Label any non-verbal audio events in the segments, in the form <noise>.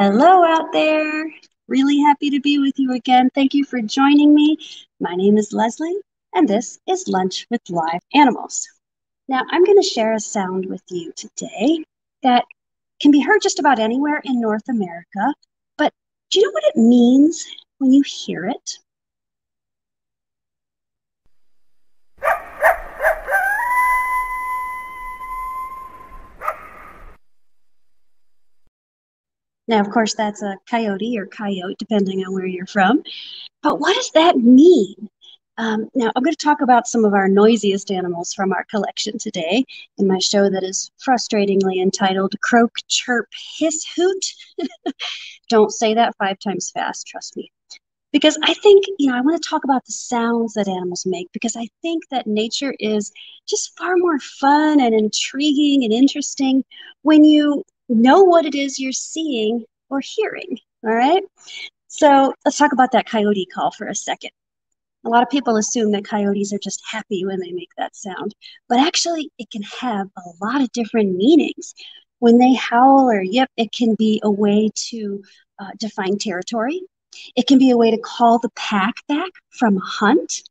Hello out there. Really happy to be with you again. Thank you for joining me. My name is Leslie, and this is Lunch with Live Animals. Now, I'm going to share a sound with you today that can be heard just about anywhere in North America. But do you know what it means when you hear it? Now, of course, that's a coyote or coyote, depending on where you're from. But what does that mean? Um, now, I'm going to talk about some of our noisiest animals from our collection today in my show that is frustratingly entitled Croak, Chirp, Hiss, Hoot. <laughs> Don't say that five times fast, trust me. Because I think, you know, I want to talk about the sounds that animals make because I think that nature is just far more fun and intriguing and interesting when you know what it is you're seeing or hearing. All right. So let's talk about that coyote call for a second. A lot of people assume that coyotes are just happy when they make that sound, but actually, it can have a lot of different meanings. When they howl or yip, it can be a way to uh, define territory. It can be a way to call the pack back from a hunt.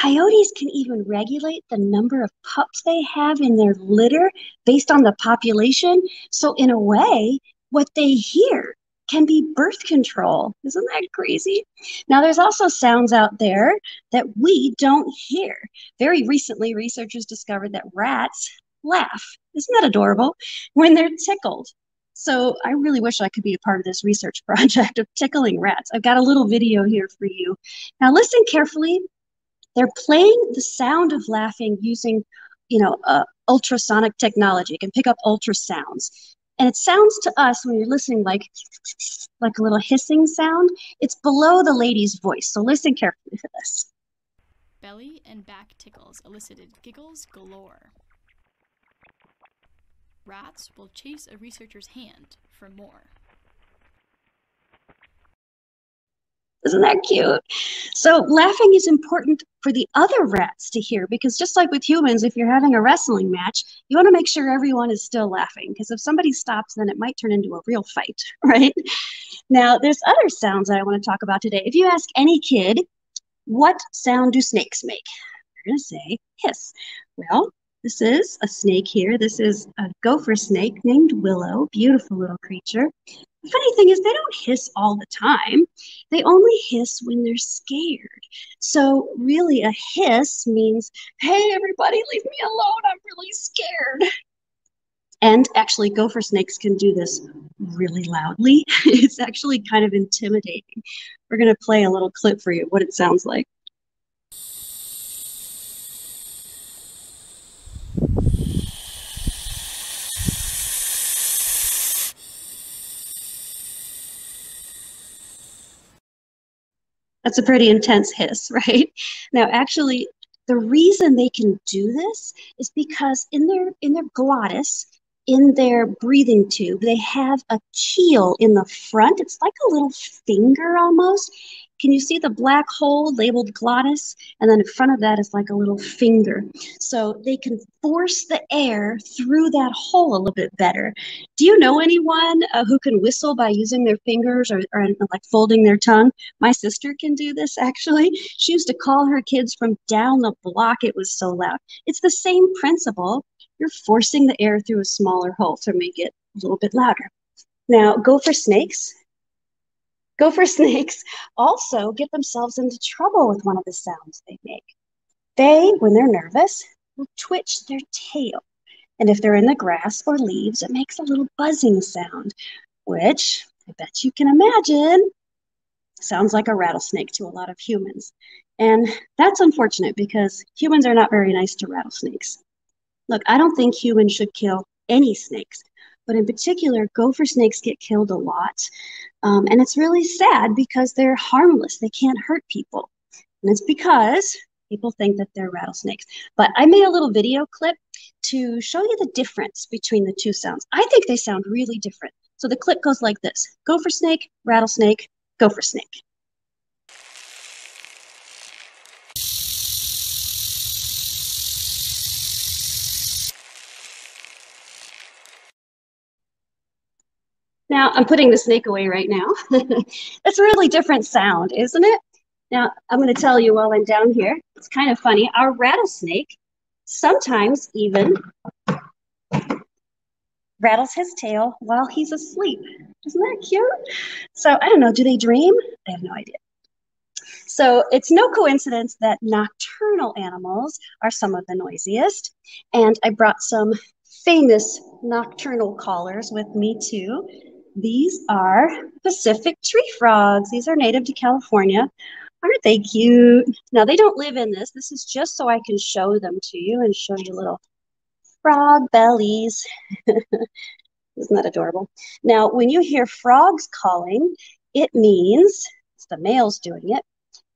Coyotes can even regulate the number of pups they have in their litter based on the population. So, in a way, what they hear can be birth control. Isn't that crazy? Now, there's also sounds out there that we don't hear. Very recently, researchers discovered that rats laugh. Isn't that adorable? When they're tickled. So I really wish I could be a part of this research <laughs> project of tickling rats. I've got a little video here for you. Now listen carefully they're playing the sound of laughing using, you know, uh, ultrasonic technology. It can pick up ultrasounds. And it sounds to us when you're listening like like a little hissing sound. It's below the lady's voice. So listen carefully for this. Belly and back tickles elicited giggles galore. Rats will chase a researcher's hand for more. Isn't that cute? So laughing is important for the other rats to hear because just like with humans, if you're having a wrestling match, you want to make sure everyone is still laughing because if somebody stops, then it might turn into a real fight, <laughs> right? Now, there's other sounds that I want to talk about today. If you ask any kid, what sound do snakes make? They're going to say hiss. Well, this is a snake here. This is a gopher snake named Willow, beautiful little creature. The funny thing is, they don't hiss all the time. They only hiss when they're scared. So, really, a hiss means, hey, everybody, leave me alone. I'm really scared. And actually, gopher snakes can do this really loudly. <laughs> it's actually kind of intimidating. We're going to play a little clip for you what it sounds like. That's a pretty intense hiss, <laughs> right? Now, actually, the reason they can do this is because in their in their glottis, in their breathing tube, they have a keel in the front. It's like a little finger almost, can you see the black hole labeled glottis? And then in front of that is like a little finger. So they can force the air through that hole a little bit better. Do you know anyone uh, who can whistle by using their fingers or, or like folding their tongue? My sister can do this actually. She used to call her kids from down the block. It was so loud. It's the same principle. You're forcing the air through a smaller hole to make it a little bit louder. Now, gopher snakes Gopher <laughs> snakes also get themselves into trouble with one of the sounds they make. They, when they're nervous, will twitch their tail. And if they're in the grass or leaves, it makes a little buzzing sound, which I bet you can imagine sounds like a rattlesnake to a lot of humans. And that's unfortunate because humans are not very nice to rattlesnakes. Look, I don't think humans should kill any snakes, but in particular, gopher snakes get killed a lot. Um, and it's really sad because they're harmless. They can't hurt people. And it's because people think that they're rattlesnakes. But I made a little video clip to show you the difference between the two sounds. I think they sound really different. So the clip goes like this gopher snake, rattlesnake, gopher snake. Now, I'm putting the snake away right now. <laughs> That's a really different sound, isn't it? Now, I'm going to tell you while I'm down here, it's kind of funny. Our rattlesnake sometimes even rattles his tail while he's asleep. Isn't that cute? So I don't know, do they dream? I have no idea. So it's no coincidence that nocturnal animals are some of the noisiest. And I brought some famous nocturnal callers with me too. These are Pacific tree frogs. These are native to California. Aren't they cute? Now, they don't live in this. This is just so I can show them to you and show you little frog bellies. <laughs> Isn't that adorable? Now, when you hear frogs calling, it means it's the males doing it,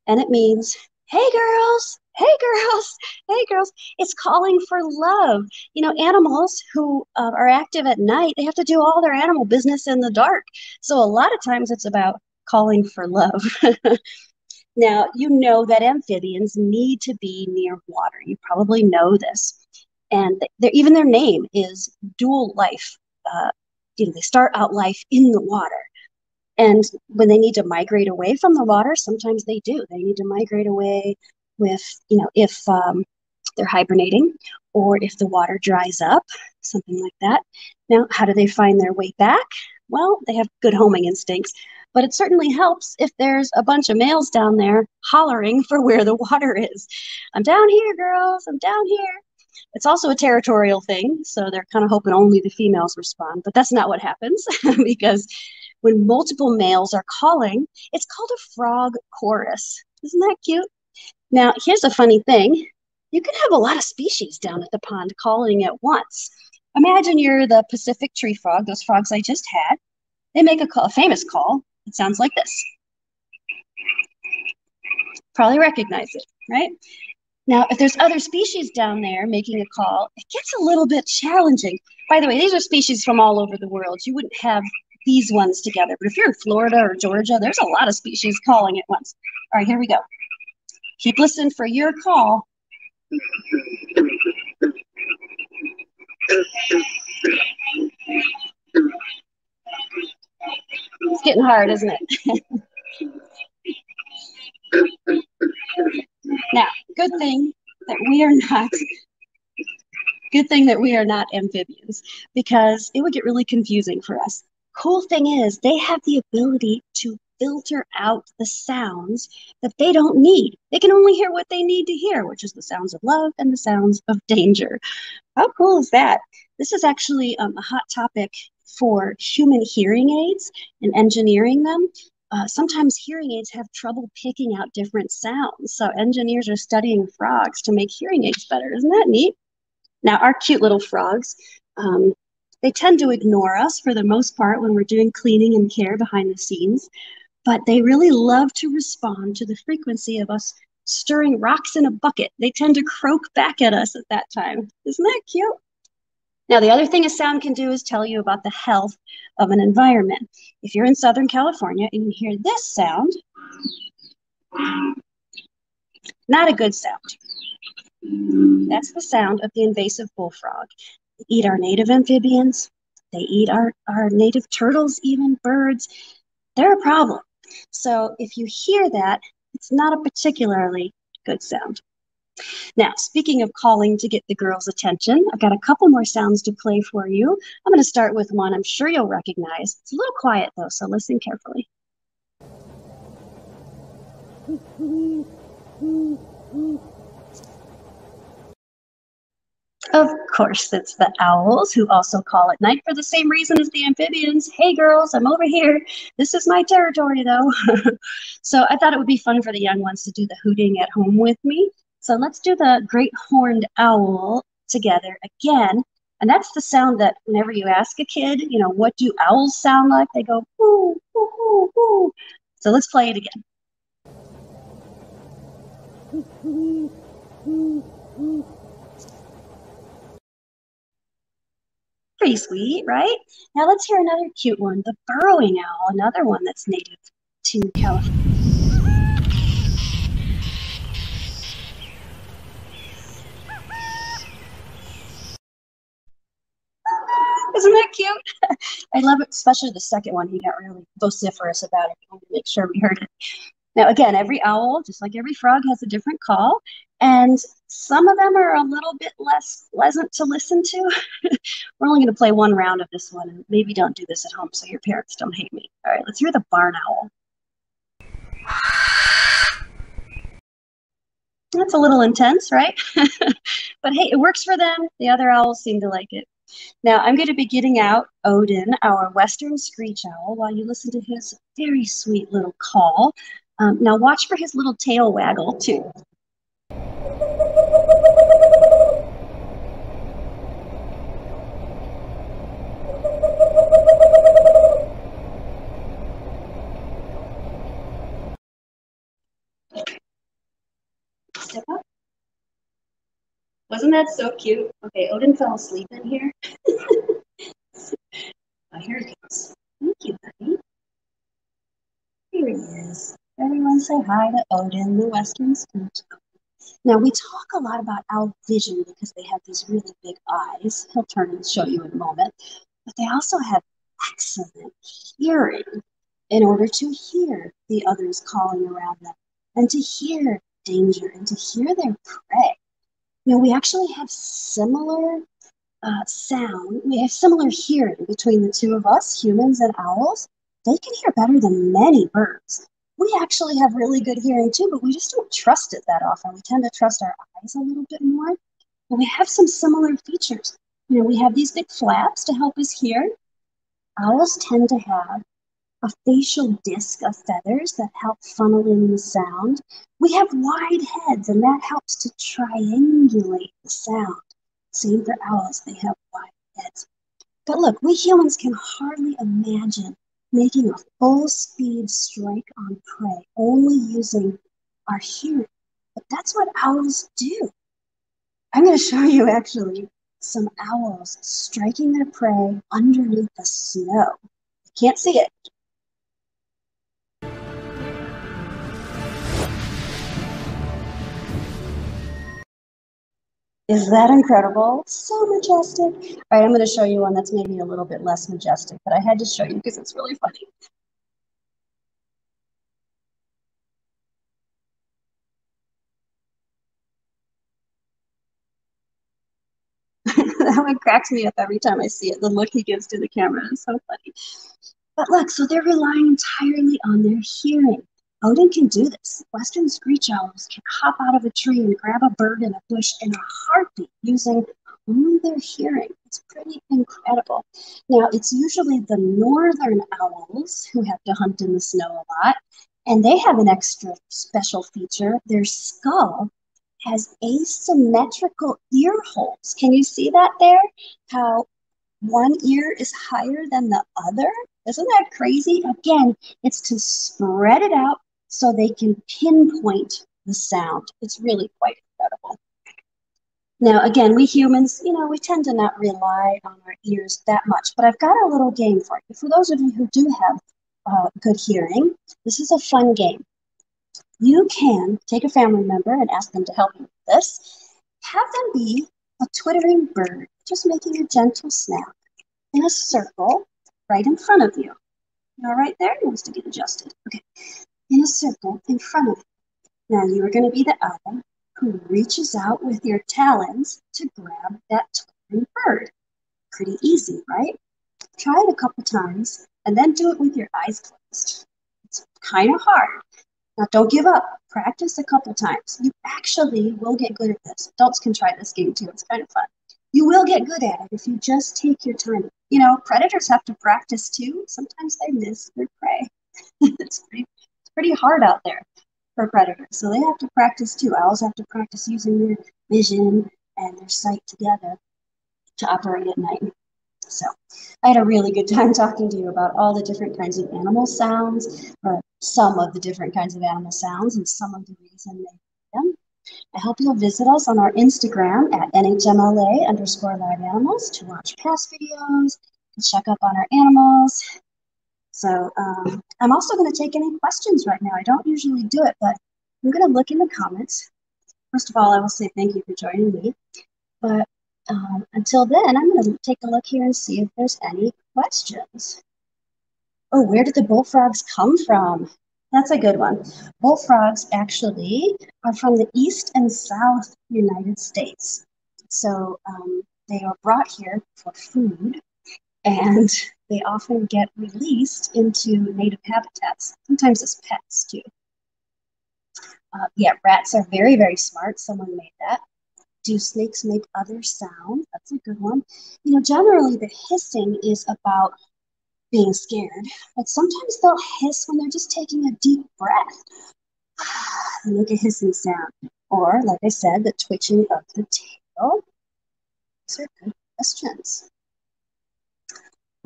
and it means, hey girls, hey girls, hey girls. It's calling for love. You know, animals who uh, are active at night, they have to do all their animal business in the dark. So a lot of times it's about calling for love. <laughs> now, you know that amphibians need to be near water. You probably know this and even their name is dual life. Uh, you know, they start out life in the water, and when they need to migrate away from the water, sometimes they do. They need to migrate away with, you know, if um, they're hibernating or if the water dries up, something like that. Now, how do they find their way back? Well, they have good homing instincts, but it certainly helps if there's a bunch of males down there hollering for where the water is. I'm down here, girls. I'm down here. It's also a territorial thing, so they're kind of hoping only the females respond, but that's not what happens <laughs> because when multiple males are calling, it's called a frog chorus. Isn't that cute? Now, here's a funny thing. You can have a lot of species down at the pond calling at once. Imagine you're the Pacific tree frog, those frogs I just had. They make a, call, a famous call. It sounds like this. Probably recognize it, right? Now, if there's other species down there making a call, it gets a little bit challenging. By the way, these are species from all over the world. You wouldn't have these ones together. But if you're in Florida or Georgia, there's a lot of species calling at once. All right, here we go. Keep listening for your call. It's getting hard, isn't it? <laughs> Now, good thing that we are not good thing that we are not amphibians because it would get really confusing for us. Cool thing is they have the ability to filter out the sounds that they don't need. They can only hear what they need to hear, which is the sounds of love and the sounds of <laughs> danger. How cool is that? This is actually um, a hot topic for human hearing aids and engineering them uh, sometimes hearing aids have trouble picking out different sounds. So engineers are studying frogs to make hearing aids better. Isn't that neat? Now, our cute little frogs, um, they tend to ignore us for the most part when we're doing cleaning and care behind the scenes, but they really love to respond to the frequency of us stirring rocks in a bucket. They tend to croak back at us at that time. Isn't that cute? Now, the other thing a sound can do is tell you about the health of an environment. If you're in Southern California and you hear this sound, not a good sound. That's the sound of the invasive bullfrog. They eat our native amphibians, they eat our, our native turtles, even birds. They're a problem. So if you hear that, it's not a particularly good sound. Now, speaking of calling to get the girls' attention, I've got a couple more sounds to play for you. I'm going to start with one I'm sure you'll recognize. It's a little quiet though, so listen carefully. <laughs> Of course, it's the owls who also call at night for the same reason as the amphibians. Hey girls, I'm over here. This is my territory though. <laughs> so I thought it would be fun for the young ones to do the hooting at home with me. So let's do the great horned owl together again. And that's the sound that whenever you ask a kid, you know, what do owls sound like? They go, whoo, whoo, whoo. So let's play it again. <laughs> Pretty sweet, right? Now let's hear another cute one, the burrowing owl, another one that's native to California. Isn't that cute? <laughs> I love it, especially the second one. He got really vociferous about it. I wanted to make sure we heard it. Now, again, every owl, just like every frog, has a different call, and some of them are a little bit less pleasant to listen to. <laughs> We're only going to play one round of this one, and maybe don't do this at home so your parents don't hate me. All right, let's hear the barn owl. That's a little intense, right? <laughs> but hey, it works for them. The other owls seem to like it. Now, I'm going to be getting out Odin, our western screech owl, while you listen to his very sweet little call. Um, now watch for his little tail waggle too. Wasn't that so cute? Okay, Odin fell asleep in here. <laughs> oh, here he comes. Thank you, buddy. Here he is. Everyone say hi to Odin, the Western Screech. Now, we talk a lot about owl vision because they have these really big eyes. He'll turn and show you in a moment. But they also have excellent hearing in order to hear the others calling around them and to hear danger and to hear their prey. You know, we actually have similar uh, sound, we have similar hearing between the two of us, humans and owls. They can hear better than many birds we actually have really good hearing too, but we just don't trust it that often. We tend to trust our eyes a little bit more. And we have some similar features. You know, we have these big flaps to help us hear. Owls tend to have a facial disc of feathers that help funnel in the sound. We have wide heads, and that helps to triangulate the sound. Same for owls, they have wide heads. But look, we humans can hardly imagine making a full speed strike on prey, only using our hearing. But that's what owls do. I'm going to show you actually some owls striking their prey underneath the snow. You can't see it, Is that incredible? So majestic. All right, I'm going to show you one that's maybe a little bit less majestic, but I had to show you because it's really funny. <laughs> that one cracks me up every time I see it. The look he gives to the camera is so funny. But look, so they're relying entirely on their hearing. Oh, Odin can do this. Western screech owls can hop out of a tree and grab a bird in a bush in a heartbeat using only their hearing. It's pretty incredible. Now, it's usually the northern owls who have to hunt in the snow a lot, and they have an extra special feature. Their skull has asymmetrical ear holes. Can you see that there? How one ear is higher than the other? Isn't that crazy? Again, it's to spread it out so they can pinpoint the sound. It's really quite incredible. Now, again, we humans, you know, we tend to not rely on our ears that much, but I've got a little game for you. For those of you who do have uh, good hearing, this is a fun game. You can take a family member and ask them to help you with this. Have them be a twittering bird, just making a gentle snap in a circle right in front of you. You know, right there, it wants to get adjusted. Okay, in a circle in front of you. Now you are going to be the owl who reaches out with your talons to grab that twittering bird. Pretty easy, right? Try it a couple times and then do it with your eyes closed. It's kind of hard. Now don't give up. Practice a couple times. You actually will get good at this. Adults can try this game too. It's kind of fun. You will get good at it if you just take your time. You know, predators have to practice too. Sometimes they miss their prey. <laughs> it's pretty pretty hard out there for predators. So they have to practice too. Owls have to practice using their vision and their sight together to operate at night. So I had a really good <laughs> time talking to you about all the different kinds of animal sounds, or some of the different kinds of animal sounds, and some of the reason they make them. I hope you'll visit us on our Instagram at NHMLA underscore live animals to watch past videos, to check up on our animals, so um, I'm also going to take any questions right now. I don't usually do it, but I'm going to look in the comments. First of all, I will say thank you for joining me. But um, until then, I'm going to take a look here and see if there's any questions. Oh, where did the bullfrogs come from? That's a good one. Bullfrogs actually are from the east and south United States. So um, they are brought here for food and they often get released into native habitats, sometimes as pets too. Uh, yeah, rats are very, very smart. Someone made that. Do snakes make other sounds? That's a good one. You know, generally the hissing is about being scared, but sometimes they'll hiss when they're just taking a deep breath. <sighs> they make a hissing sound. Or, like I said, the twitching of the tail. These are good questions.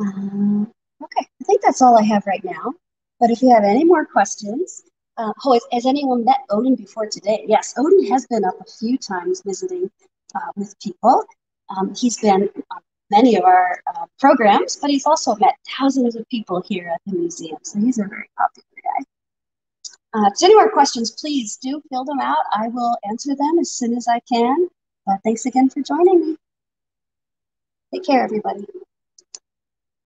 Um, okay, I think that's all I have right now. But if you have any more questions, uh, oh, has, has, anyone met Odin before today? Yes, Odin has been up a few times visiting uh, with people. Um, he's been on many of our uh, programs, but he's also met thousands of people here at the museum. So he's a very popular guy. Uh, if any more questions, please do fill them out. I will answer them as soon as I can. But thanks again for joining me. Take care, everybody.